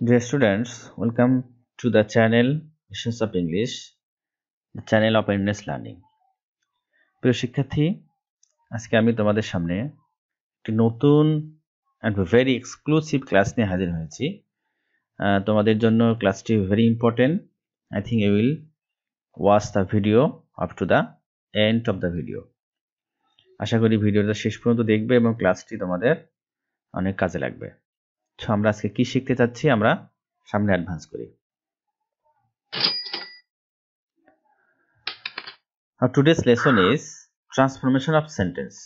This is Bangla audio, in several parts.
Dear students, welcome to the channel Missions of English, the channel of endless learning. প্রিয় শিক্ষার্থী আজকে আমি তোমাদের সামনে একটি নতুন অ্যান্ড ভেরি এক্সক্লুসিভ ক্লাস নিয়ে হাজির হয়েছি। তোমাদের জন্য ক্লাসটি very important I think you will watch the video up to the end of the video আশা করি ভিডিওটা শেষ পর্যন্ত দেখবে এবং ক্লাসটি তোমাদের অনেক কাজে লাগবে। তো আমরা আজকে কি শিখতে চাচ্ছি আমরা সামনে অ্যাডভান্স করি। Our today's lesson is transformation of sentence.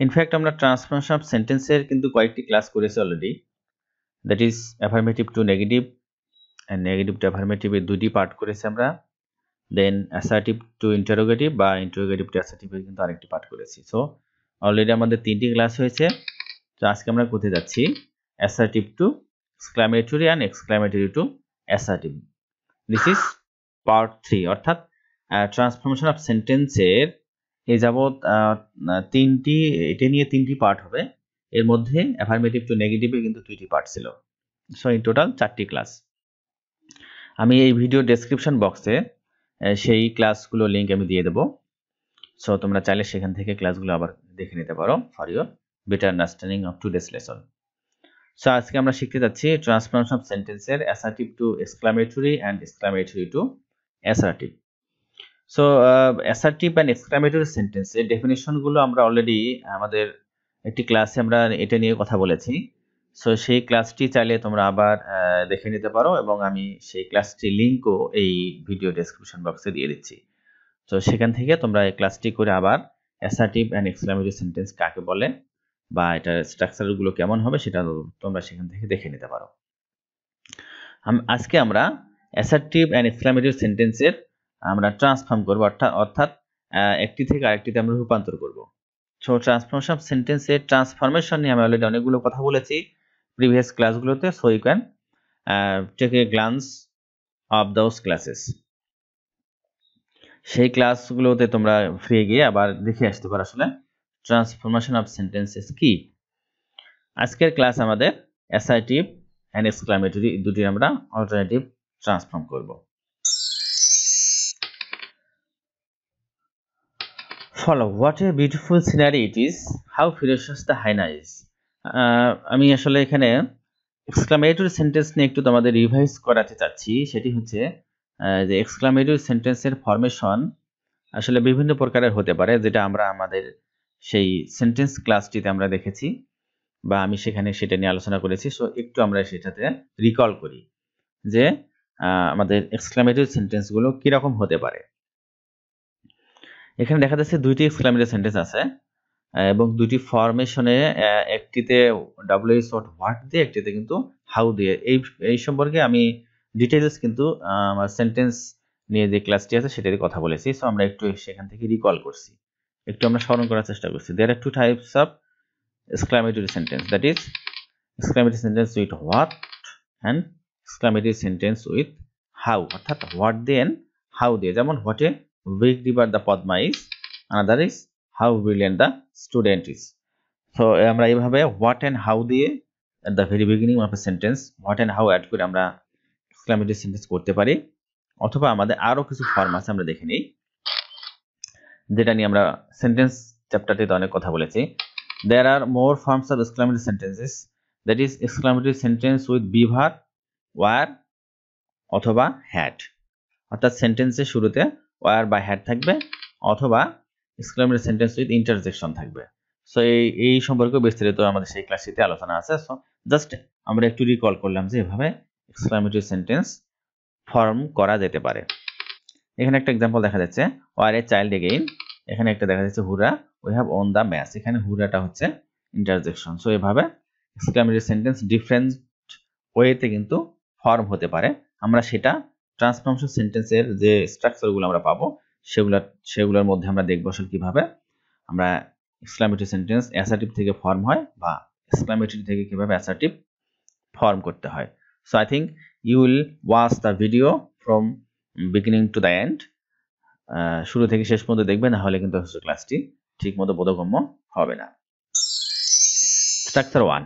In fact আমরা ট্রান্সফরমেশন অফ সেন্টেন্সের কিন্তু কয়েকটি ক্লাস করেছি already that is affirmative to negative and negative to অ্যাফার্মেটিভের দুটি পার্ট করেছি আমরা। দেন অ্যাসার্টিভ টু ইন্টারোগেটিভ বা ইন্টারোগেটিভ টু অ্যাসার্টিভের কিন্তু আরেকটি পার্ট করেছি। সো অলরেডি আমাদের তিনটি ক্লাস হয়েছে। তো আজকে আমরা কোথায় যাচ্ছি? Assertive to exclamatory and exclamatory to assertive this is part three অর্থাৎ ট্রান্সফরমেশন অফ সেন্টেন্সের এ যাবৎ তিনটি, এটা নিয়ে তিনটি পার্ট হবে। এর মধ্যে অ্যাফার্মেটিভ টু নেগেটিভে কিন্তু দুইটি পার্ট ছিল। সো ইন টোটাল চারটি ক্লাস আমি এই ভিডিও ডেসক্রিপশন বক্সে সেই ক্লাসগুলো লিঙ্ক আমি দিয়ে দেবো। সো তোমরা চাইলে সেখান থেকে ক্লাসগুলো আবার দেখে নিতে পারো। For your better understanding of today's lesson so আজকে আমরা শিখতে যাচ্ছি ট্রান্সফরমেশন অফ সেন্টেন্সের assertive to exclamatory and exclamatory to assertive so assertive and exclamatory সেন্টেন্সের ডেফিনেশনগুলো আমরা অলরেডি আমাদের একটি ক্লাসে আমরা এটা নিয়ে কথা বলেছি। সো সেই ক্লাসটি চাইলে তোমরা আবার দেখে নিতে পারো এবং আমি সেই ক্লাসটি লিঙ্কও এই ভিডিও ডেসক্রিপশন বক্সে দিয়ে দিচ্ছি। তো সেখান থেকে তোমরা এই ক্লাসটি করে আবার অ্যাসার্টিভ অ্যান্ড এক্সক্লামেটরি সেন্টেন্স কাকে বলে বা এটার স্ট্রাকচারগুলো কেমন হবে সেটা তোমরা সেখান থেকে দেখে নিতে পারো। আজকে আমরা অ্যাসার্টিভ অ্যান্ড এক্সক্লামেটরি সেন্টেন্সের আমরা ট্রান্সফর্ম করব অর্থাৎ অর্থাৎ একটি থেকে আরেকটিতে আমরা রূপান্তর করব। সো ট্রান্সফরমেশন সেন্টেন্সের ট্রান্সফরমেশন নিয়ে আমি অলরেডি অনেকগুলো কথা বলেছি প্রিভিয়াস ক্লাসগুলোতে so you can take a glance of those classes সেই ক্লাসগুলোতে তোমরা ফিরে গিয়ে আবার দেখে আসতে পারো আসলে। ট্রান্সফরমেশন অফ সেন্টেন্সেস কি? আজকের ক্লাস আমাদের অ্যাসাইটিভ অ্যান্ড এক্সক্লামেটরি দুটি আমরা অল্টারনেটিভ ট্রান্সফর্ম করব। Follow what a beautiful scenery it is how ferocious the hyena is আমি আসলে এখানে এক্সক্লামেটরি সেন্টেন্স নিয়ে একটু তোমাদের রিভাইজ করাতে চাচ্ছি, সেটি হচ্ছে যে এক্সক্লামেটরি সেন্টেন্সের ফরমেশন আসলে বিভিন্ন প্রকারের হতে পারে, যেটা আমরা আমাদের সেই সেন্টেন্স ক্লাসটিতে আমরা দেখেছি বা আমি সেখানে সেটা নিয়ে আলোচনা করেছি। সো একটু আমরা সেটাতে রিকল করি যে আমাদের এক্সক্লামেটরি সেন্টেন্সগুলো কীরকম হতে পারে। এখানে দেখা যাচ্ছে দুইটি এক্সক্লামেটরি সেন্টেন্স আছে এবং দুটি ফরমেশনে একটিতে ডাব্লিউএস ওয়াট হোয়াট দিয়ে একটিতে কিন্তু হাউ দিয়ে। এই এই সম্পর্কে আমি ডিটেলস কিন্তু আমার সেন্টেন্স নিয়ে যে ক্লাসটি আছে সেটারই কথা বলেছি। সো আমরা একটু সেখান থেকে রিকল করছি। একটু আমরা স্মরণ করার চেষ্টা করছি। There are two types of exclamatory sentence that is exclamatory sentence with what and exclamatory sentence with how অর্থাৎ what they and how they যেমন what a weak river the Padma is another is how brilliant the student is so আমরা এইভাবে হোয়াট অ্যান্ড হাউ দিয়ে at the very beginning of a sentence what and how add করে আমরা এক্সক্লামেটরি সেন্টেন্স করতে পারি। অথবা আমাদের আরও কিছু ফর্ম আছে, আমরা দেখে নিই। যেটা নিয়ে আমরা সেন্টেন্স চ্যাপ্টারটিতে অনেক কথা বলেছি। There are more forms of exclamatory sentences. That is, exclamatory with be verb were অথবা had অর্থাৎ সেন্টেন্সের শুরুতে ওয়ার বা হ্যাড থাকবে অথবা এক্সক্লামেটরি সেন্টেন্স উইথ ইন্টারজেকশন থাকবে। সো এই এই সম্পর্কে বিস্তারিত আমাদের সেই ক্লাসটিতে আলোচনা আছে। সো জাস্ট আমরা একটু রিকল করলাম যে এভাবে এক্সক্লামেটরি সেন্টেন্স ফর্ম করা যেতে পারে। এখানে একটা এক্সাম্পল দেখা যাচ্ছে। ওয়ার এ চাইল্ড এগেইন এখানে একটা দেখা যাচ্ছে hurrah. We have won the match এখানে হুরাটা হচ্ছে ইন্টারজেকশন সো এভাবে এক্সক্লামেটরি সেন্টেন্স ডিফারেন্ট ওয়েতে কিন্তু ফর্ম হতে পারে। আমরা সেটা ট্রান্সফরমেশন সেন্টেন্সের যে স্ট্রাকচারগুলো আমরা পাবো সেগুলোর সেগুলোর মধ্যে আমরা দেখব আসলে কীভাবে। আমরা এক্সক্লামেটরি সেন্টেন্স অ্যাসার্টিভ থেকে ফর্ম হয় বা এক্সক্লামেটরি থেকে কীভাবে অ্যাসার্টিভ ফর্ম করতে হয়। So I think you will watch the video from beginning to the end শুরু থেকে শেষ পর্যন্ত দেখবে, না হলে কিন্তু ক্লাসটি ঠিক মতো বোধগম্য হবে না। স্ট্রাকচার ওয়ান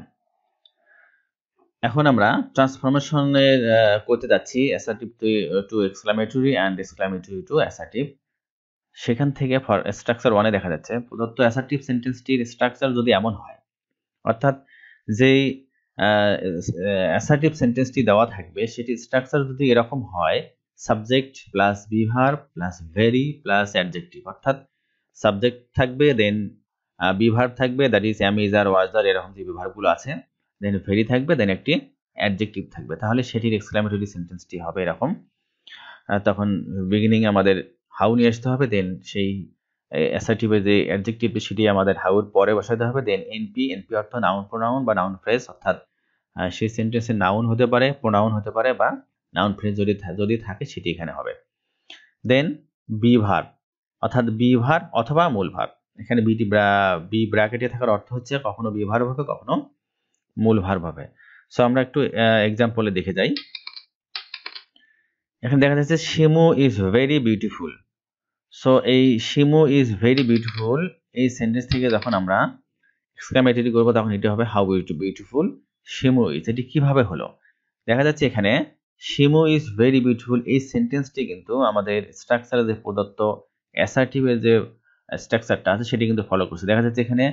এখন আমরা ট্রান্সফরমেশনের করতে যাচ্ছি assertive to exclamatory and exclamatory to assertive সেখান থেকে ফর স্ট্রাকচার ওয়ানে দেখা যাচ্ছে, প্রদত্ত অ্যাসার্টিভ সেন্টেন্সটির স্ট্রাকচার যদি এমন হয়, অর্থাৎ যেই অ্যাসার্টিভ সেন্টেন্সটি দেওয়া থাকবে সেটি স্ট্রাকচার যদি এরকম হয় subject plus be verb plus very plus adjective অর্থাৎ সাবজেক্ট থাকবে দেন বিভার থাকবে that is am is are was were এরকম যে বিভারগুলো আছে দেন ভেরি থাকবে দেন একটি অ্যাডজেক্টিভ থাকবে। তাহলে সেটির এক্সক্লামেটরি সেন্টেন্সটি হবে এরকম। তখন বিগিনিং আমাদের হাউ নিয়ে আসতে হবে দেন সেই অ্যাসার্টিভে যে অ্যাডজেক্টিভ সেটি আমাদের হাউর পরে বসাতে হবে দেন এনপি এনপি অর্থ নাউন প্রোনাউন বা নাউন ফ্রেজ অর্থাৎ সেই সেন্টেন্সে নাউন হতে পারে প্রোনাউন হতে পারে বা নাউন ফ্রেজ যদি যদি থাকে সেটি এখানে হবে। দেন বি ভার অর্থাৎ বি ভার অথবা মূল ভার এখানে বিটি বি ব্র্যাকেটে থাকার অর্থ হচ্ছে কখনো বি ভার হবে কখনো মূল ভার হবে সো আমরা একটু এক্সাম্পলে দেখে যাই। এখানে দেখা যাচ্ছে Shimu is very beautiful so এই শিমু ইজ ভেরি বিউটিফুল এই সেন্টেন্স থেকে যখন আমরা এক্সক্লামেটরি করব, তখন এটি হবে how beauty beautiful Shimu is এটি কীভাবে হলো? দেখা যাচ্ছে এখানে শিমু ইজ ভেরি বিউটিফুল এই সেন্টেন্সটি কিন্তু আমাদের স্ট্রাকচারে যে প্রদত্ত অ্যাসার্টিভের যে স্ট্রাকচারটা আছে, সেটি কিন্তু ফলো করছে। দেখা যাচ্ছে এখানে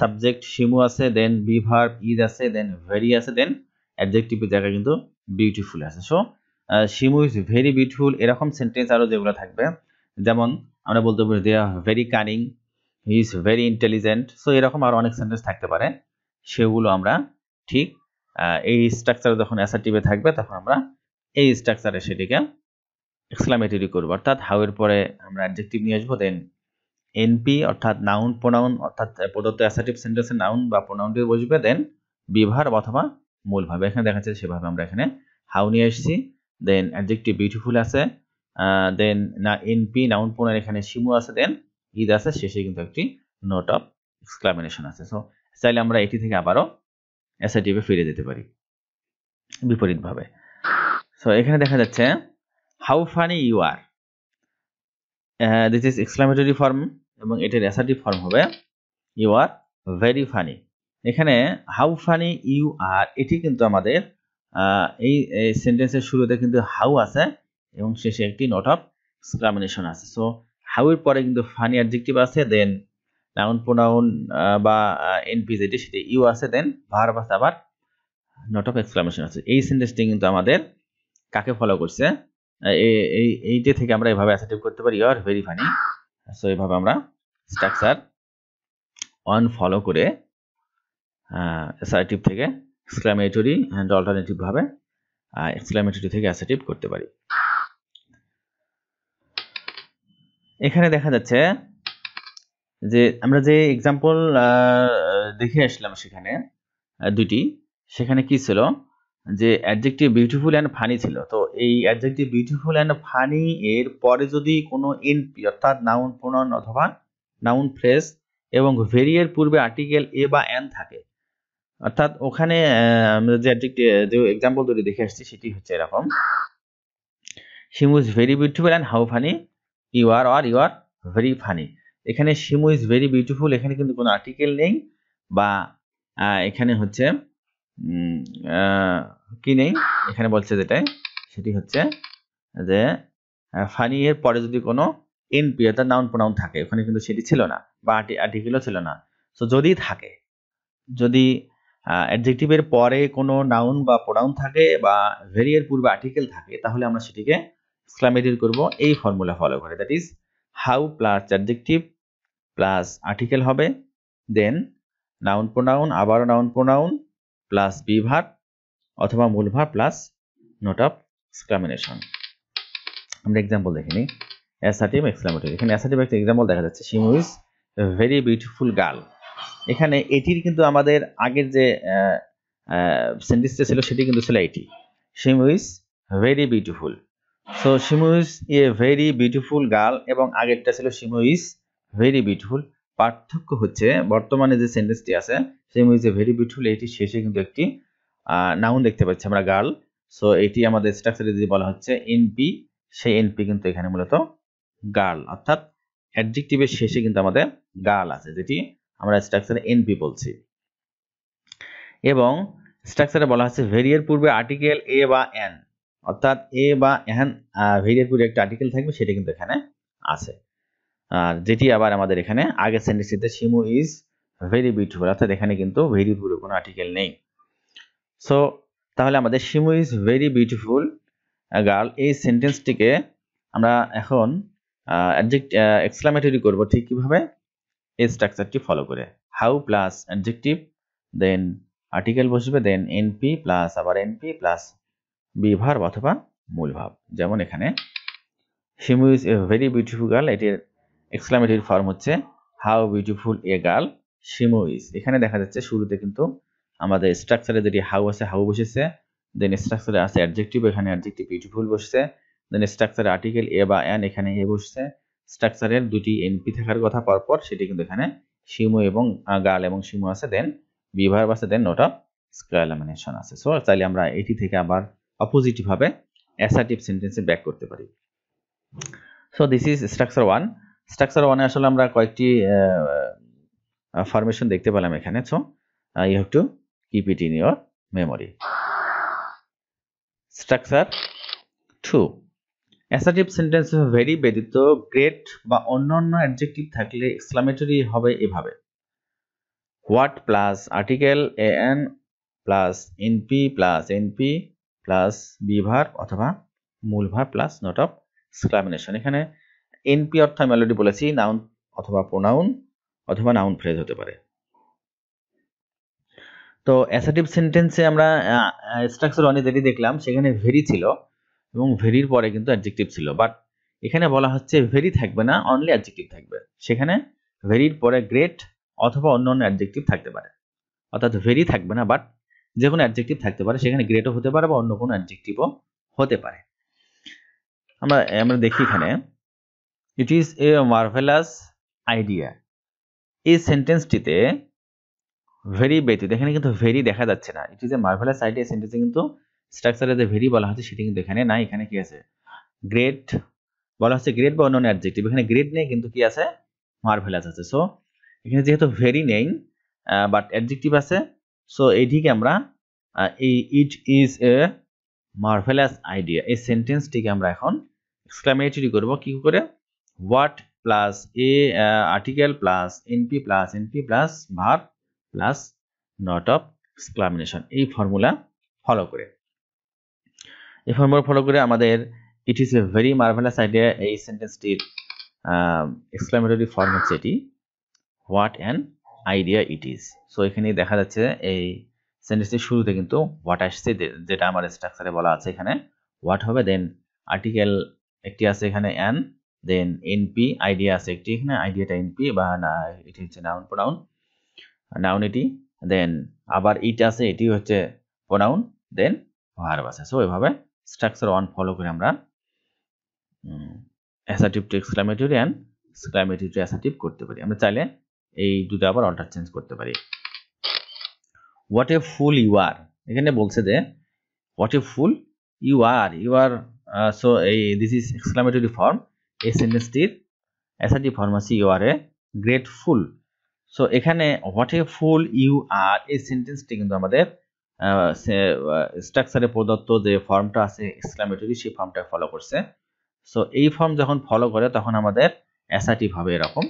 সাবজেক্ট শিমু আছে দেন বিভার ইজ আছে দেন ভেরি আছে দেন অ্যাডজেক্টিভের জায়গায় কিন্তু বিউটিফুল আছে। So Shimu is very beautiful এরকম সেন্টেন্স আরও যেগুলো থাকবে, যেমন আমরা বলতে পারি they are very cunning he is very intelligent so এরকম আরও অনেক সেন্টেন্স থাকতে পারে, সেগুলো আমরা ঠিক এই স্ট্রাকচার যখন অ্যাসার্টিভে থাকবে, তখন আমরা এই স্ট্রাকচারে সেটিকে এক্সক্লামেটরি করব। অর্থাৎ হাউয়ের পরে আমরা অ্যাডজেক্টিভ নিয়ে আসব দেন এনপি অর্থাৎ নাউন প্রোনাউন অর্থাৎ প্রদত্ত অ্যাসার্টিভ সেন্টেন্সের নাউন বা প্রোনাউনটি বসবে দেন বিভার অথবা মূলভাবে। এখানে দেখা যাচ্ছে সেভাবে আমরা এখানে হাউ নিয়ে এসেছি দেন অ্যাডজেক্টিভ বিউটিফুল আছে দেন না এনপি নাউন প্রোনাউন এখানে শিমু আছে দেন ঈদ আছে, শেষে কিন্তু একটি নোট অফ এক্সক্লামিনেশন আছে। সো চাইলে আমরা এটি থেকে আবারও অ্যাসার্টিভে ফিরে যেতে পারি, বিপরীতভাবে। সো এখানে দেখা যাচ্ছে how funny you are this is exclamatory form এবং এটার অ্যাসার্টিভ ফর্ম হবে ইউ আর ভেরি ফানি এখানে হাউ ফানি ইউ আর এটি কিন্তু আমাদের এই সেন্টেন্সের শুরুতে কিন্তু হাউ আছে এবং শেষে একটি নোট অফ এক্সক্লামিনেশন আছে। সো হাউ এর পরে কিন্তু ফানি অ্যাডজেক্টিভ আছে দেন নাউন প্রোনাউন বা এনপি যেটি সেটি ইউ আছে দেন ভার আছে আবার নোট অফ এক্সক্লামেশন আছে। এই সেন্টেন্সটি কিন্তু আমাদের কাকে ফলো করছে? এই এইটা থেকে আমরা এভাবে অ্যাসার্টিভ করতে পারি আর ভেরি ফানি সো এভাবে আমরা স্ট্রাকচার অন ফলো করে অ্যাসার্টিভ থেকে এক্সক্লামেটরি অ্যান্ড অল্টারনেটিভ ভাবে এক্সক্লামেটরি থেকে অ্যাসার্টিভ করতে পারি। এখানে দেখা যাচ্ছে যে আমরা যে এক্সাম্পল দেখে আসলাম সেখানে দুটি সেখানে কি ছিল? যে অ্যাডজেক্টিভ বিউটিফুল অ্যান্ড ফানি ছিল। তো এই অ্যাডজেক্টিভ বিউটিফুল অ্যান্ড ফানি এর পরে যদি কোনো এনপি অর্থাৎ নাউন প্রোনাউন অথবা নাউন ফ্রেজ এবং ভেরিয়ের পূর্বে আর্টিকেল এ বা এন থাকে, অর্থাৎ ওখানে আমরা যে অ্যাডজেক্টিভ যে এক্সাম্পল দুটি দেখে আসছি, সেটি হচ্ছে এরকম। Shimu is very beautiful and how funny you are are you are very funny এখানে শিমু ইজ ভেরি বিউটিফুল এখানে কিন্তু কোনো আর্টিকেল নেই বা এখানে হচ্ছে কি নেই? এখানে বলছে যেটাই সেটি হচ্ছে যে ফানি এর পরে যদি কোনো এনপি অর্থাৎ নাউন প্রোনাউন থাকে, ওখানে কিন্তু সেটি ছিল না বা আর্টিকেলও ছিল না। সো যদি থাকে, যদি অ্যাডজেক্টিভের পরে কোনো নাউন বা প্রোনাউন থাকে বা ভেরিয়ের পূর্বে আর্টিকেল থাকে, তাহলে আমরা সেটিকে এক্সক্লামেটরি করব, এই ফর্মুলা ফলো করে। That is how plus adjective plus article হবে দেন নাউন প্রোনাউন আবারও noun pronoun plus be verb অথবা মূলভার প্লাস নোট অফ এক্সক্লামিনেশন আমরা এক্সাম্পল দেখে নিই। অ্যাসার্টিভ এক্সক্লামেটরি এখানে অ্যাসার্টিভ একটা এক্সাম্পল দেখা যাচ্ছে। Shimu is very beautiful girl এখানে এটির কিন্তু আমাদের আগের যে সেন্টেন্সটা ছিল, সেটি কিন্তু ছিল এটি। Shimu is very beautiful so Shimu is a very beautiful girl এবং আগেরটা ছিল শিমু ইজ ভেরি বিউটিফুল পার্থক্য হচ্ছে, বর্তমানে যে সেন্টেন্সটি আছে ইজ এ ভেরি বিউটিফুল এটি শেষে কিন্তু একটি নাউন দেখতে পাচ্ছি আমরা গার্ল সো এটি আমাদের স্ট্রাকচারে যদি বলা হচ্ছে এনপি সেই এনপি কিন্তু এখানে মূলত গার্ল অর্থাৎ অ্যাডজেক্টিভের শেষে কিন্তু আমাদের গার্ল আছে, যেটি আমরা স্ট্রাকচারে এনপি বলছি। এবং স্ট্রাকচারে বলা হচ্ছে ভেরিয়ের পূর্বে আর্টিকেল এ বা এন অর্থাৎ এ বা এন ভেরিয়ের পূর্বে একটা আর্টিকেল থাকবে, সেটা কিন্তু এখানে আছে। আর যেটি আবার আমাদের এখানে, আগের সেন্টেন্সটিতে শিমু ইজ ভেরি বিউটিফুল অর্থাৎ এখানে কিন্তু ভেরি পূর্বে কোনো আর্টিকেল নেই। সো তাহলে আমাদের Shimu is very beautiful girl এই সেন্টেন্সটিকে আমরা এখন এক্সক্লামেটরি করব ঠিক কীভাবে? এই স্ট্রাকচারটি ফলো করে। How plus adjective then article বসবে দেন এনপি প্লাস আবার এনপি প্লাস বিভার অথবা মূল ভাব যেমন এখানে, Shimu is a very beautiful girl এটির এক্সক্লামেটরি ফর্ম হচ্ছে how beautiful a girl Shimu is এখানে দেখা যাচ্ছে শুরুতে কিন্তু আমাদের স্ট্রাকচারে যেটি হাউ আছে হাউ বসেছে দেন স্ট্রাকচারে আছে অ্যাডজেক্টিভ এখানে অ্যাডজেক্টিভ বিউটিফুল বসছে দেন স্ট্রাকচারে আর্টিকেল এ বা এন এখানে এ বসছে। স্ট্রাকচারের দুটি এনপি থাকার কথা পরপর সেটি কিন্তু এখানে শিমু এবং গার্ল এবং শিমু আছে দেন বিভার আছে দেন নোট অফ স্কোয়ালামিনেশন আছে। সো চাইলে আমরা এটি থেকে আবার অপোজিটিভ ভাবে অ্যাসার্টিভ সেন্টেন্সে ব্যাক করতে পারি। So this is structure one structure ওয়ানে আসলে আমরা কয়েকটি ফরমেশন দেখতে পেলাম এখানে। So you have to keep it in your memory structure to assertive sentence very ব্যতীত গ্রেট বা অন্যান্য অ্যাডজেক্টিভ থাকলে এক্সক্লামেটরি হবে এভাবে। What plus article a n plus NP plus NP plus be verb অথবা মূল ভার প্লাস নোট অফ এক্সক্লামিনেশন এখানে এনপি অর্থ আমি অলরেডি বলেছি নাউন অথবা প্রোনাউন অথবা নাউন ফ্রেজ হতে পারে। তো অ্যাসার্টিভ সেন্টেন্সে আমরা স্ট্রাকচার অনেক যেটি দেখলাম, সেখানে ভেরি ছিল এবং ভেরির পরে কিন্তু অ্যাডজেক্টিভ ছিল। বাট এখানে বলা হচ্ছে ভেরি থাকবে না অনলি অ্যাডজেক্টিভ থাকবে। সেখানে ভেরির পরে গ্রেট অথবা অন্য অন্য অ্যাডজেক্টিভ থাকতে পারে। অর্থাৎ ভেরি থাকবে না বাট যে কোনো অ্যাডজেক্টিভ থাকতে পারে, সেখানে গ্রেটও হতে পারে বা অন্য কোনো অ্যাডজেক্টিভও হতে পারে। আমরা আমরা দেখি এখানে it is a marvellous idea এই সেন্টেন্সটিতে ভেরি ব্যতীত, এখানে কিন্তু ভেরি দেখা যাচ্ছে না। It is a marvellous idea সেন্টেন্সে কিন্তু স্ট্রাকচারে যে ভেরি বলা হচ্ছে, সেটি কিন্তু এখানে নাই, এখানে কি আছে? গ্রেট বলা হচ্ছে গ্রেট বা অন্যান্য অ্যাডজেক্টিভ এখানে গ্রেট নেই, কিন্তু কি আছে? মার্ভেলাস আছে। সো এখানে যেহেতু ভেরি নেই বাট অ্যাডজেক্টিভ আছে সো এইটিকে আমরা এই it is a marvellous idea এই সেন্টেন্সটিকে আমরা এখন এক্সক্লামেটরি করব। কি করে? What plus a article plus NP plus NP plus verb plus note of exclamation এই ফর্মুলা ফলো করে। এই ফর্মুলা ফলো করে আমাদের it is a very marvellous idea এই সেন্টেন্সটির এক্সক্লামেটরি ফর্ম হচ্ছে এটি। What an idea it is so এখানে দেখা যাচ্ছে এই সেন্টেন্সটির শুরুতে কিন্তু হোয়াট আসছে যেটা আমার স্ট্রাকচারে বলা আছে এখানে। হোয়াট হবে? দেন আর্টিকেল একটি আছে এখানে অ্যান দেন এনপি আইডিয়া আছে একটি এখানে আইডিয়াটা এনপি বা না, এটি হচ্ছে নাউন প্রোনাউন নাউন এটি দেন আবার ইট আছে, এটি হচ্ছে প্রোনাউন দেন ভার্ব আছে। সো এভাবে স্ট্রাকচার ওয়ান ফলো করে আমরা assertive to exclamatory and exclamatory to assertive করতে পারি। আমরা চাইলে এই দুটো আবার অল্টার চেঞ্জ করতে পারি। হোয়াট এ ফুল ইউ আর এখানে বলছে যে what a fool you are you are so এই দিস ইজ এক্সক্লামেটরি ফর্ম এই সেন্টেন্সটির অ্যাসার্টিভ ফর্ম আছে you are a great fool so এখানে what a fool you are এই সেন্টেন্সটি কিন্তু আমাদের স্ট্রাকচারে প্রদত্ত যে ফর্মটা আছে এক্সক্লামেটরি সেই ফর্মটা ফলো করছে। সো এই ফর্ম যখন ফলো করে, তখন আমাদের অ্যাসার্টিভ হবে এরকম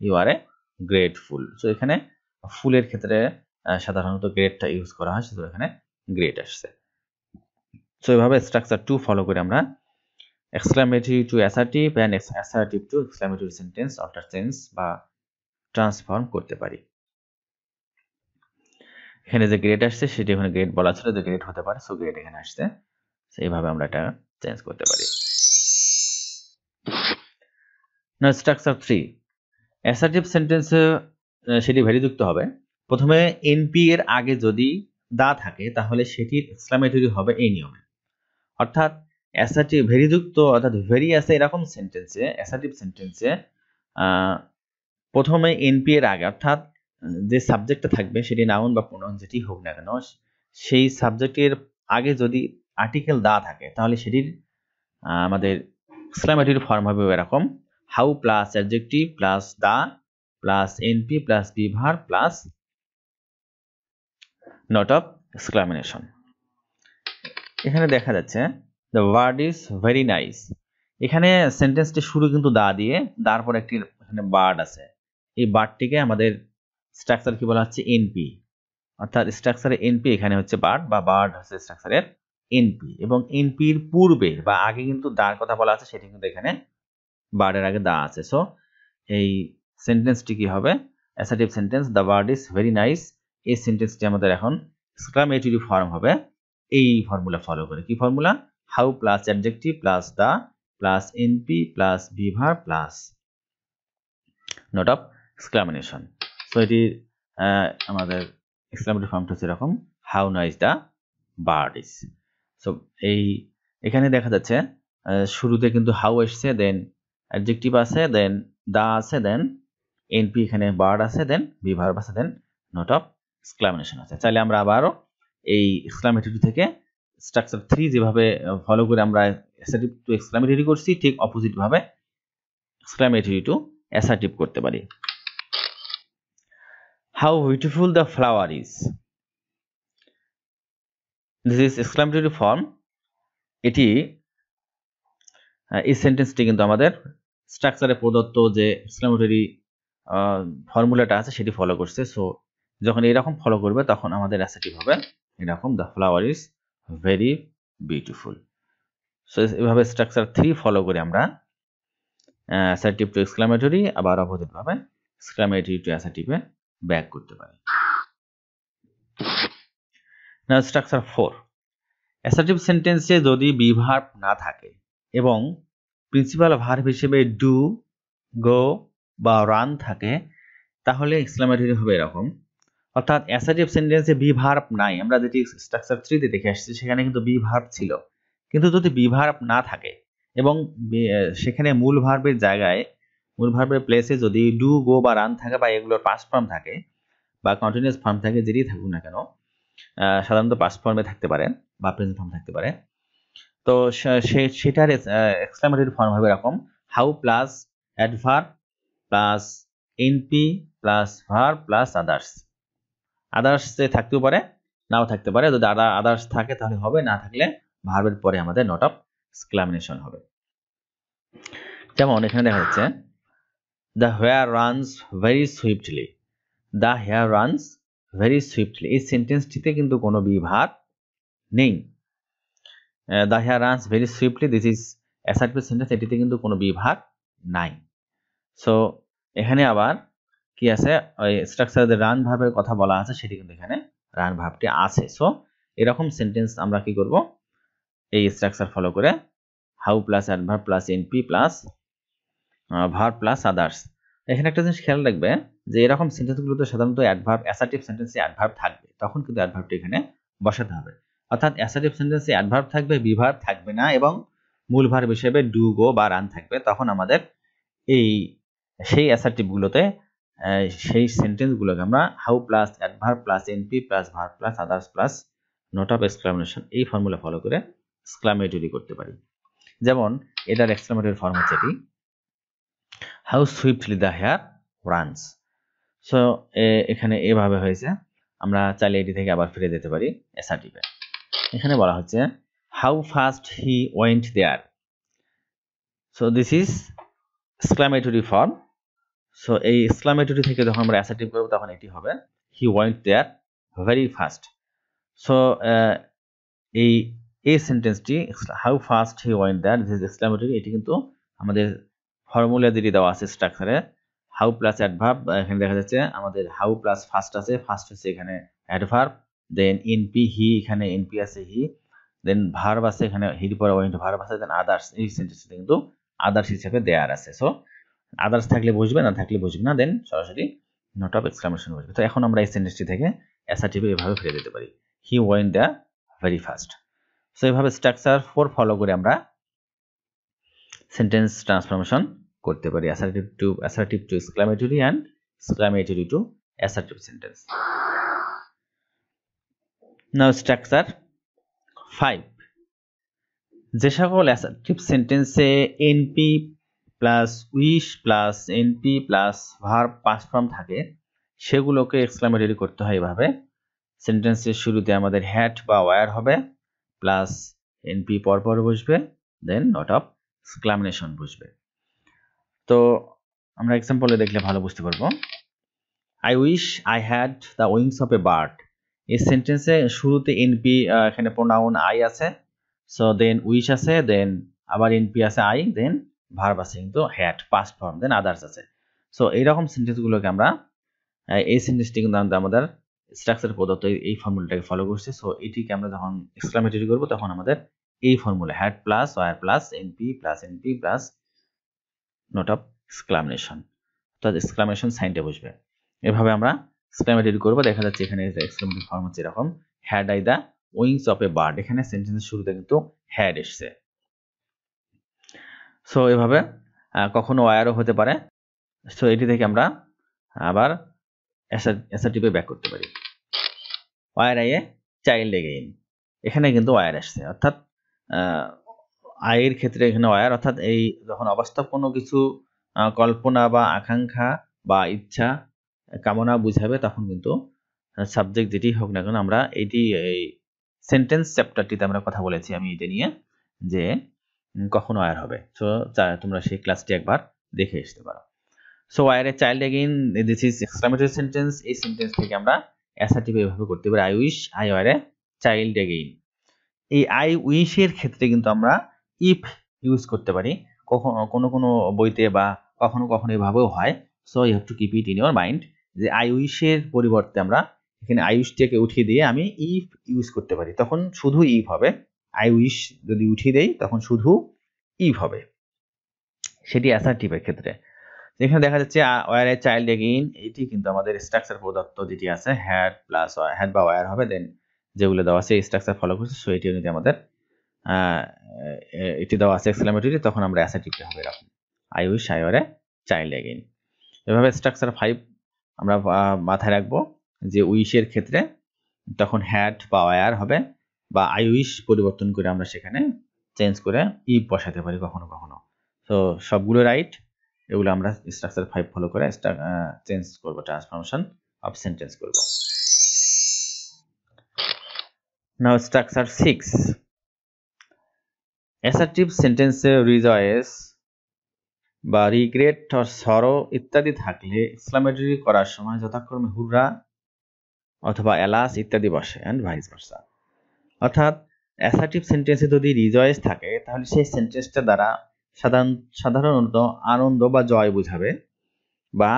you are a great fool so এখানে ফুলের ক্ষেত্রে সাধারণত গ্রেটটা ইউজ করা হয় শুধু এখানে গ্রেট আসছে। সো এভাবে স্ট্রাকচার টু ফলো করে আমরা exclamatory to assertive and assertive to exclamatory sentence alter change বা ট্রান্সফর্ম করতে পারি। এখানে যে গ্রেড আসছে, সেটি এখানে গ্রেড বলা ছিল যে গ্রেড হতে পারে সো গ্রেড এখানে আসছে। এইভাবে আমরা এটা চেঞ্জ করতে পারি। না স্ট্রাকচার থ্রি অ্যাসার্টিভ সেন্টেন্সে সেটি ভেরিযুক্ত হবে। প্রথমে এনপি এর আগে যদি দা থাকে, তাহলে সেটির এক্সক্লামেটরি হবে এই নিয়মে। অর্থাৎ অ্যাসার্টিভ ভেরিযুক্ত অর্থাৎ ভেরি আছে এরকম সেন্টেন্সে অ্যাসার্টিভ সেন্টেন্সে প্রথমে এনপি এর আগে, অর্থাৎ, যে সাবজেক্টটা থাকবে সেটি নাউন বা প্রোনাউন যেটি হোক না কেন, সেই সাবজেক্টের আগে যদি আর্টিকেল দা থাকে, তাহলে সেটির আমাদের এক্সক্লামেটরি ফর্ম হবে এরকম how plus adjective plus the plus NP plus be verb plus note of exclamation এখানে দেখা যাচ্ছে the word is very nice এখানে সেন্টেন্সটি শুরু কিন্তু দা দিয়ে, তারপর একটি এখানে বার্ড আছে। এই বার্ডটিকে আমাদের স্ট্রাকচার কি বলা হচ্ছে? এনপি অর্থাৎ স্ট্রাকচারে এনপি এখানে হচ্ছে বার্ড বা বার্ড হচ্ছে স্ট্রাকচারের এনপি এবং এনপির পূর্বে বা আগে কিন্তু দার কথা বলা আছে, সেটি কিন্তু এখানে বার্ডের আগে দা আছে। সো এই সেন্টেন্সটি কি হবে? Assertive sentence the word is very nice এই সেন্টেন্সটি আমাদের এখন এক্সক্লামেটরি ফর্ম হবে। এই ফর্মুলা ফলো করে। কি formula how plus adjective plus the plus NP plus be verb plus note of exclamation so এটি আমাদের এক্সক্লামেটরি ফর্মটা হচ্ছে এরকম how nice the bird is so এই, এখানে দেখা যাচ্ছে শুরুতে কিন্তু হাউ এসছে দেন অ্যাডজেক্টিভ আছে দেন দা আছে দেন এনপি এখানে বার্ড আছে দেন বিভার্ব আছে দেন নোট অফ এক্সক্লামিনেশন আছে। চাইলে আমরা আবারও এই এক্সক্লামেটরি থেকে স্ট্রাকচার থ্রি যেভাবে ফলো করে আমরা অ্যাসার্টিভ টু এক্সক্লামেটরি করছি, ঠিক অপোজিট ভাবে এক্সক্লামেটরি টু অ্যাসার্টিভ করতে পারি। How beautiful the flower is this is exclamatory form এটি এই সেন্টেন্সটি কিন্তু আমাদের স্ট্রাকচারে প্রদত্ত যে এক্সক্লামেটরি ফর্মুলাটা আছে, সেটি ফলো করছে। সো যখন এরকম ফলো করবে, তখন আমাদের অ্যাসার্টিভ হবে। এরকম the flower is very beautiful so এভাবে স্ট্রাকচার থ্রি ফলো করে আমরা। অ্যাসার্টিভ টু এক্সক্লামেটরি আবার অপোজিটভাবে এক্সক্লামেটরি টু অ্যাসার্টিভে ব্যাক করতে পারি। না স্ট্রাকচার ফোর অ্যাসার্টিভ সেন্টেন্সে যদি বিভার্ব না থাকে এবং প্রিন্সিপাল ভার্ব হিসেবে ডু গো বা রান থাকে, তাহলে এক্সক্লামেটরি হবে এরকম। অর্থাৎ অ্যাসার্টিভ সেন্টেন্সে বি ভার্ব নাই। আমরা যেটি স্ট্রাকচার থ্রিতে দেখে আসছি, সেখানে কিন্তু বি ভার্ব ছিল। কিন্তু যদি বি ভার্ব না থাকে এবং সেখানে মূল ভার্বের জায়গায়, মূল ভার্বের প্লেসে যদি ডু গো বা রান থাকে বা এগুলোর পাস ফর্ম থাকে বা কন্টিনিউয়াস ফর্ম থাকে, যেটি থাকুক না কেন সাধারণত পাস ফর্মে থাকতে পারে বা প্রেজেন্ট ফর্ম থাকতে পারে। তো সেটার এক্সক্লামেটরি ফর্ম হবে এরকম how plus adverb plus NP plus verb plus others others থাকতেও পারে, নাও থাকতে পারে। যদি আদার্স থাকে, তাহলে হবে, না থাকলে ভার্বের পরে আমাদের নট অফ এক্সক্লামিনেশন হবে। যেমন এখানে দেখা যাচ্ছে the hare runs very swiftly the hare runs very swiftly এই সেন্টেন্সটিতে কিন্তু কোনো বিভাগ নেই। The hare runs very swiftly this is assertive sentence এটিতে কিন্তু কোনো বিভাগ নাই। সো এখানে আবার কি আছে? ওই স্ট্রাকচার রান ভার্বের কথা বলা আছে, সেটি কিন্তু এখানে রান ভার্বটি আছে। সো এরকম সেন্টেন্স আমরা কি করব? এই স্ট্রাকচার ফলো করে how plus adverb plus NP plus verb plus others এখানে একটা জিনিস খেয়াল রাখবে যে এরকম সেন্টেন্সগুলোতে সাধারণত অ্যাডভার্ব অ্যাসার্টিভ সেন্টেন্সে অ্যাডভার্ব থাকবে। তখন কিন্তু অ্যাডভার্বটি এখানে বসাতে হবে। অর্থাৎ অ্যাসার্টিভ সেন্টেন্সে অ্যাডভার্ব থাকবে বিভার্ব থাকবে না এবং মূল ভার্ব হিসেবে ডু গো বা রান থাকবে। তখন আমাদের এই, সেই অ্যাসার্টিভগুলোতে সেই সেন্টেন্সগুলোকে আমরা how plus adverb plus NP plus verb plus others plus note of exclamation এই ফর্মুলা ফলো করে এক্সক্লামেটরি করতে পারি। যেমন, এটার এক্সক্লামেটরি ফর্ম হচ্ছে এটি how swiftly the hare runs so এখানে এভাবে হয়েছে। আমরা চাইলে এটি থেকে আবার ফিরে যেতে পারি অ্যাসার্টিভে এখানে বলা হচ্ছে how fast he went there so this is exclamatory form so এই এক্সক্লামেটরি থেকে যখন আমরা অ্যাসার্টিভ করব, তখন এটি হবে। He went there very fast so এই এই সেন্টেন্সটি how fast he went there this exclamatory এটি কিন্তু আমাদের ফর্মুলা দিয়ে দেওয়া আছে স্ট্রাকচারে হাউ প্লাস অ্যাডভার্ব এখানে দেখা যাচ্ছে আমাদের হাউ প্লাস ফার্স্ট আছে ফার্স্ট হচ্ছে এখানে অ্যাডভার্ব দেন এনপি হি এখানে এনপি আছে হি দেন ভার্ব আছে এখানে হির পরে ওয়েন্ট ভার্ব আছে দেন আদার্স এই সেন্টেন্সটি কিন্তু আদার্স হিসেবে দেয়ার আছে। সো আদার্স থাকলে বুঝবে, না থাকলে বুঝবে না দেন সরাসরি নোট অফ এক্সক্লামেশন বুঝবে তো এখন আমরা এই সেন্টেন্সটি থেকে অ্যাসার্টিভে এভাবে ফিরে দিতে পারি। He went the very fast so এইভাবে স্ট্রাকচার ফোর ফলো করে আমরা সেন্টেন্স ট্রান্সফরমেশন করতে পারি। Assertive to assertive to exclamatory and exclamatory to assertive sentence now structure five যে সকল অ্যাসার্টিভ সেন্টেন্সে NP plus wish plus NP plus verb past form থাকে, সেগুলোকে এক্সক্লামেটরি করতে হয় এভাবে। সেন্টেন্সের শুরুতে আমাদের হ্যাট বা ওয়ার হবে প্লাস এনপি পরপর বসবে দেন নট অফ এক্সক্লামিনেশন বসবে। তো আমরা এক্সাম্পলে দেখলে ভালো বুঝতে পারব। I wish I had the wings of a bird এই সেন্টেন্সে শুরুতে এনপি এখানে প্রোনাউন আই আছে সো দেন উইশ আছে দেন আবার এনপি আছে আই দেন ভার্ব আছে কিন্তু had past form then others আছে। সো এইরকম সেন্টেন্সগুলোকে আমরা, এই সেন্টেন্সটি কিন্তু আমাদের স্ট্রাকচার প্রদত্ত এই ফর্মুলাটাকে ফলো করছে। সো এটিকে আমরা যখন এক্সক্লামেটরি করব, তখন আমাদের এই formula had plus war plus NP plus NP plus note of exclamation অর্থাৎ এক্সক্লামেশন সাইনটা বসবে। এভাবে আমরা এক্সক্লামেটরি করব। দেখা যাচ্ছে এখানে এক্সক্লামেটরি ফর্ম হচ্ছে এরকম had I the wings of a bird এখানে সেন্টেন্সের শুরুতে কিন্তু হ্যাড এসছে। সো এভাবে কখনো ওয়ারও হতে পারে। সো এটি থেকে আমরা আবার অ্যাসার্টিভে ব্যাক করতে পারি। ওয়ার আইয়ে চাইল্ড এগেইন এখানে কিন্তু ওয়ার আসছে। অর্থাৎ আয়ের ক্ষেত্রে এখানে ওয়ার অর্থাৎ এই যখন অবাস্তব কোনো কিছু কল্পনা বা আকাঙ্ক্ষা বা ইচ্ছা, কামনা বুঝাবে, তখন কিন্তু সাবজেক্ট যেটি হোক না কেন, আমরা এটি, এই সেন্টেন্স চ্যাপ্টারটিতে আমরা কথা বলেছি আমি এটা নিয়ে, যে কখন ওয়ার হবে। সো তোমরা সেই ক্লাসটি একবার দেখে আসতে পারো। So were a child again this is exclamatory sentence এই সেন্টেন্স থেকে আমরা অ্যাসার্টিভ এভাবে করতে পারি। I wish I were a child again এই আই উইশের ক্ষেত্রে কিন্তু আমরা ইফ ইউজ করতে পারি। কখনো, কোনো কোনো বইতে বা কখনো কখনো এভাবেও হয়। So you have to keep it in your mind যে আই উইশের পরিবর্তে আমরা এখানে আই উইশটাকে উঠিয়ে দিয়ে আমি ইফ ইউজ করতে পারি। তখন শুধু ইফ হবে। আই উইশ যদি উঠিয়ে দেই, তখন শুধু ইভ হবে। সেটি অ্যাসার্টিভের ক্ষেত্রে। এখানে দেখা যাচ্ছে ওয়ার এ চাইল্ড এগেইন এটি কিন্তু আমাদের স্ট্রাকচার প্রদত্ত যেটি আছে হ্যাড প্লাস হ্যাড বা ওয়ার হবে দেন যেগুলো দেওয়া আছে স্ট্রাকচার ফলো করছে সো এটি অনুযায়ী আমাদের এটি দেওয়া আছে এক্সক্লামেটরি তখন আমরা অ্যাসার্টিভটা হবে এরকম। I wish I were a child again এভাবে স্ট্রাকচার ফাইভ আমরা মাথায় রাখব যে উইশের ক্ষেত্রে তখন হ্যাড বা ওয়ার হবে বা উইশ পরিবর্তন করে আমরা সেখানে চেঞ্জ করে ই বসাতে পারি কখনো কখনো। তো সবগুলো রাইট এগুলো আমরা স্ট্রাকচার ফাইভ ফলো করে চেঞ্জ করব ট্রান্সফরমেশন অফ সেন্টেন্স করব। নাও স্ট্রাকচার সিক্স অ্যাসার্টিভ সেন্টেন্সে রিজয়েস বা রিগ্রেট অর সরো ইত্যাদি থাকলে এক্সক্লামেটরি করার সময় যথাক্রমে হুররা অথবা এলাস ইত্যাদি বসে অ্যান্ড ভাইস ভার্সা অর্থাৎ অ্যাসার্টিভ সেন্টেন্সে যদি রিজয়েস থাকে, তাহলে সেই সেন্টেন্সটা দ্বারা সাধারণ, সাধারণত আনন্দ বা জয় বোঝাবে বা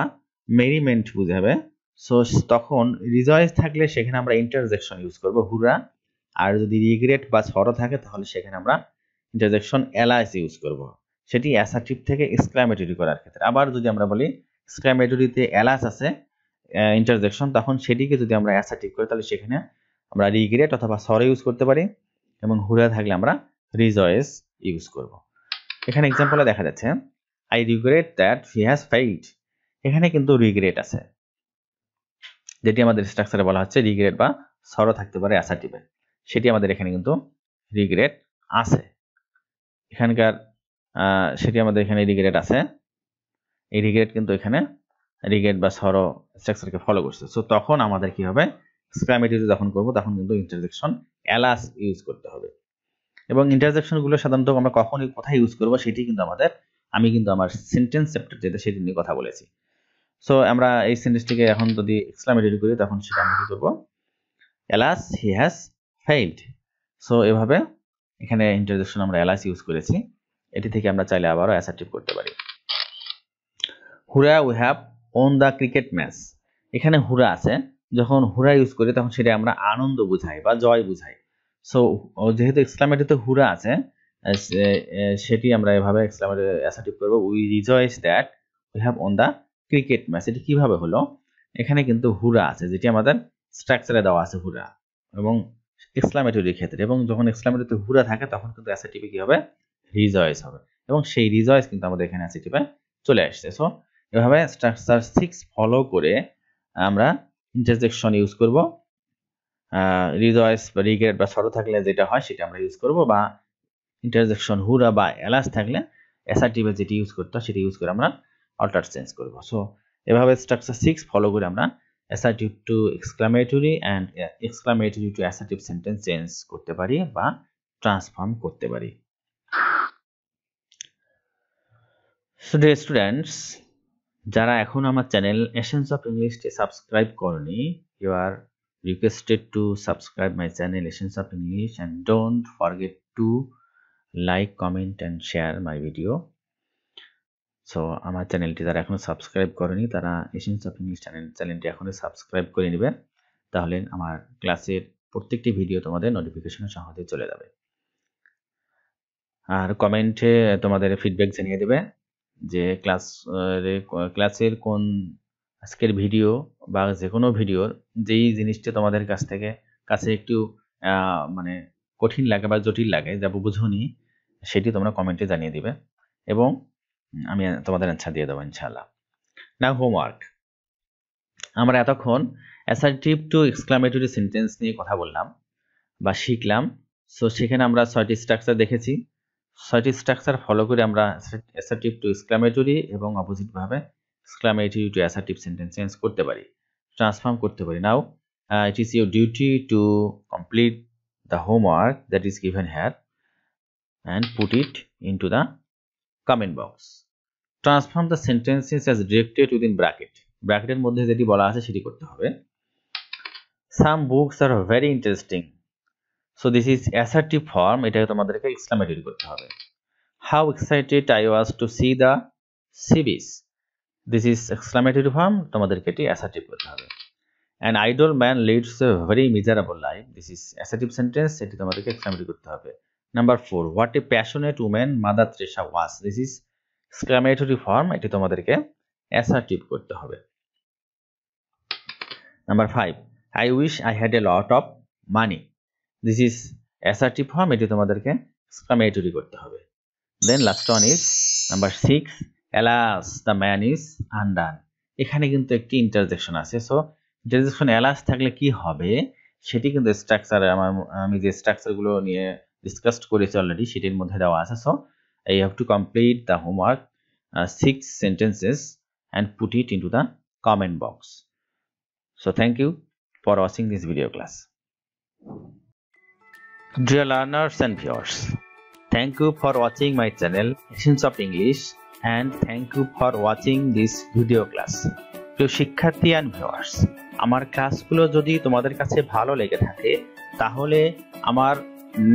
মেরিমেন্ট বোঝাবে। সো তখন রিজয়েস থাকলে সেখানে আমরা ইন্টারজেকশন ইউজ করব হুরা আর যদি রিগ্রেট বা সরো থাকে, তাহলে সেখানে আমরা ইন্টারজেকশন এলাইস ইউজ করব। সেটি অ্যাসার্টিভ থেকে এক্সক্লামেটরি করার ক্ষেত্রে। আবার যদি আমরা বলি এক্সক্লামেটরিতে এলাস আছে ইন্টারজেকশন তখন সেটিকে যদি আমরা অ্যাসার্টিভ করি, তাহলে সেখানে আমরা রিগ্রেট অথবা সরো ইউজ করতে পারি এবং হুরা থাকলে আমরা রিজয়েস ইউজ করব। এখানে এক্সাম্পলে দেখা যাচ্ছে I regret that he has failed এখানে কিন্তু রিগ্রেট আছে। যেটি আমাদের স্ট্রাকচারে বলা হচ্ছে রিগ্রেট বা সরো থাকতে পারে অ্যাসার্টিভে সেটি আমাদের এখানে কিন্তু রিগ্রেট আছে। এখানকার সেটি আমাদের এখানে রিগ্রেট আছে। এই রিগ্রেট কিন্তু এখানে রিগ্রেট বা সরো স্ট্রাকচারকে ফলো করছে। সো তখন আমাদের কি হবে? স্ক্রামেটিভ যখন করব, তখন কিন্তু ইন্টারজেকশন অ্যালাস ইউজ করতে হবে। এবং ইন্টারজেকশনগুলো সাধারণত আমরা কখনই কোথায় ইউজ করব, সেটি কিন্তু আমাদের, আমি কিন্তু আমার সেন্টেন্স চ্যাপ্টার যেটা, সেটি নিয়ে কথা বলেছি। সো আমরা এই সেন্টেন্সটিকে এখন যদি এক্সক্লামেটরি করি, তখন সেটা আমরা কি করব? Alas he has failed so এভাবে এখানে ইন্টারজেকশন আমরা অ্যালাস ইউজ করেছি। এটি থেকে আমরা চাইলে আবারও অ্যাসার্টিভ করতে পারি। Hurrah we have won the cricket match এখানে হুরা আছে। যখন হুরা ইউজ করি, তখন সেটা আমরা আনন্দ বুঝাই বা জয় বুঝাই। সো যেহেতু এক্সক্লামেটরিতে হুরা আছে সেটি আমরা এভাবে এক্সক্লামেটরি অ্যাসার্টিভ করব। We rejoice that we have won the cricket match এটি কীভাবে হলো? এখানে কিন্তু হুরা আছে, যেটি আমাদের স্ট্রাকচারে দেওয়া আছে হুরা। এবং এক্সক্লামেটরির ক্ষেত্রে, এবং যখন এক্সক্লামেটরিতে হুরা থাকে, তখন কিন্তু অ্যাসার্টিভে কি হবে রিজয়েস হবে। এবং সেই রিজয়েস কিন্তু আমাদের এখানে অ্যাসার্টিভে চলে আসছে। সো এভাবে স্ট্রাকচার সিক্স ফলো করে আমরা ইন্টারজেকশন ইউজ করব। রিজয়েস বা রিগ্রেট বা সরো থাকলে যেটা হয় সেটা আমরা ইউজ করব বা ইন্টারজেকশন হুরা বা এলাস থাকলে অ্যাসার্টিভে যেটি ইউজ করতে হয় সেটি ইউজ করে আমরা অল্টার চেঞ্জ করব। সো এভাবে স্ট্রাকচার সিক্স ফলো করে আমরা assertive to exclamatory and exclamatory to assertive sentence change করতে পারি বা ট্রান্সফর্ম করতে পারি। সো স্টুডেন্টস যারা এখন আমার চ্যানেল এসেন্স অফ ইংলিশকে সাবস্ক্রাইব করনি you are requested to subscribe my channel essence of English and don't forget to like comment and share my video so আমার চ্যানেলটি যারা এখনও সাবস্ক্রাইব করেনি, তারা এশিয়ান অফ ইংলিশ চ্যানেল চ্যানেলটি এখনই সাবস্ক্রাইব করে নেবে তাহলে আমার ক্লাসের প্রত্যেকটি ভিডিও তোমাদের নোটিফিকেশনে সহজে চলে যাবে। আর কমেন্টে তোমাদের ফিডব্যাক জানিয়ে দেবে। যে ক্লাস ক্লাসের কোন আজকের ভিডিও বা যে কোনো ভিডিওর যেই জিনিসটা তোমাদের কাছ থেকে কাছে একটু মানে কঠিন লাগে বা জটিল লাগে, যা বুঝুনি, সেটি তোমরা কমেন্টে জানিয়ে দিবে এবং আমি তোমাদের অ্যান্সার দিয়ে দেবো ইনশাল্লাহ না হোমওয়ার্ক আমরা এতক্ষণ অ্যাসার্টিভ টু এক্সক্লামেটরি সেন্টেন্স নিয়ে কথা বললাম বা শিখলাম। সো সেখানে আমরা ছয়টি স্ট্রাকচার দেখেছি। ছয়টি স্ট্রাকচার ফলো করে আমরা অ্যাসার্টিভ টু এক্সক্লামেটরি এবং অপোজিটভাবে exclamatory to assertive sentence change করতে পারি ট্রান্সফর্ম করতে পারি now it is your duty to complete the homework that is given here and put it into the comment box transform the sentences as directed within bracket ব্র্যাকেটের মধ্যে যেটি বলা আছে সেটি করতে হবে। Some books are very interesting so this is assertive form এটাকে তোমাদেরকে এক্সক্লামেটরি করতে হবে। How excited I was to see the সিবিস this is exclamatory form তোমাদেরকে এটি অ্যাসার্টিভ করতে হবে। An idle man leads a very miserable life this is assertive sentence এটি তোমাদেরকে এক্সক্লামেটরি করতে হবে। Number four what a passionate women mother Teresa was this is exclamatory form এটি তোমাদেরকে অ্যাসার্টিভ করতে হবে। Number five I wish I had a lot of money this is assertive form এটি তোমাদেরকে এক্সক্লামেটরি করতে হবে। Then last one is number six alas the man is undone এখানে কিন্তু একটি ইন্টারজেকশন আছে। সো ইন্টারজেকশন অ্যালাস থাকলে কি হবে? সেটি কিন্তু স্ট্রাকচার আমার, আমি যে স্ট্রাকচারগুলো নিয়ে ডিসকাস করেছি অলরেডি সেটির মধ্যে দেওয়া আছে। So I have to complete the homework six sentences and put it into the comment box. So, thank you for watching this video class. Dear learners and viewers, thank you for watching my channel Essence of English and thank you for watching this video class. প্রিয় শিক্ষার্থী অ্যান্ড ভিউয়ার্স আমার ক্লাসগুলো যদি তোমাদের কাছে ভালো লেগে থাকে তাহলে আমার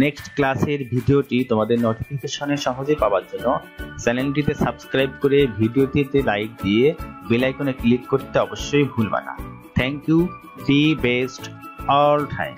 নেক্সট ক্লাসের ভিডিওটি তোমাদের নোটিফিকেশনে সহজে পাওয়ার জন্য চ্যানেলটিতে সাবস্ক্রাইব করে ভিডিওটিতে লাইক দিয়ে বেল ক্লিক করতে অবশ্যই ভুলবা না thank you the best all time